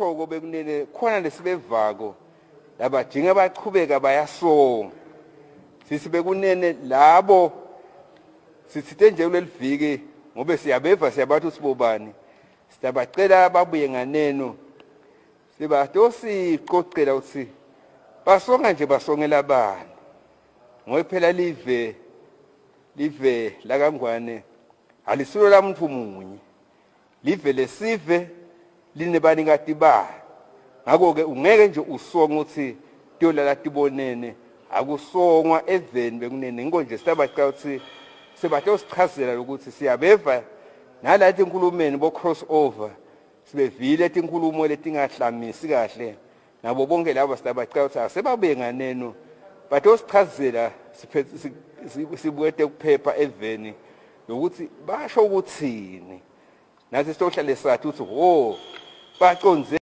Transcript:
bashoko bekunene khona lesibevako labadinga baqhubeka bayasonga sithi bekunene labo sithithe nje kuleli viki ngobe siyabeva siyabathi usibobani. Siyabacela babuye nganeno. Sibato siqoqela ukuthi basonga nje basongela bani ngoba phela live live lakangwane alisulo lamuntu munye. Live lesive linebanikati bayo ngakho-ke ungeke nje usonge ukuthi tiyolala tibonene. Akusongwa eveni bekunene. Ngiko nje siyabacela ukuthi sibathe usichazela ukuthi siyabeva nalati enkulumeni bo-cross over sibevile tinkulumo letingahlamisi kahle. Nabo bonke labo siyabacela ukuthi asebabuye nganeno bathe usichazela sibuyete ukuphepha eveni. Nokuthi basho ukuthini? Nathi sitohlale sathi ukuthi ho vai acontecer.